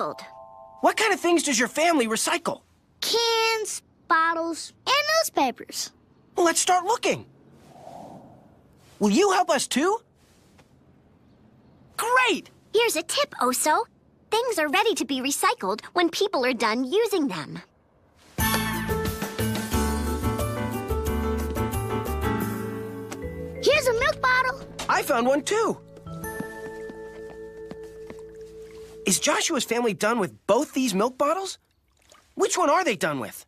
recycled. What kind of things does your family recycle? Cans, bottles, and newspapers. Well, let's start looking. Will you help us too? Great! Here's a tip, Oso. Things are ready to be recycled when people are done using them. Here's a milk bottle. I found one too. Is Joshua's family done with both these milk bottles? Which one are they done with?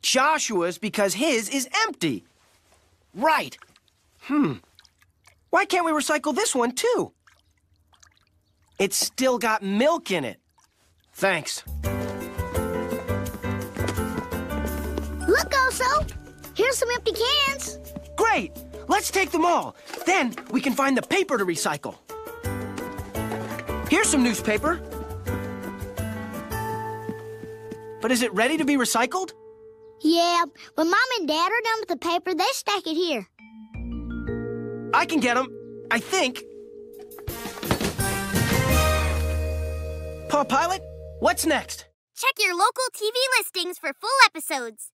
Joshua's because his is empty. Right. Hmm. Why can't we recycle this one too? It's still got milk in it. Thanks. Look, Oso. Here's some empty cans. Great! Let's take them all. Then we can find the paper to recycle. Here's some newspaper. But is it ready to be recycled? Yeah, when Mom and Dad are done with the paper, they stack it here. I can get them. I think. Paw Pilot, what's next? Check your local TV listings for full episodes.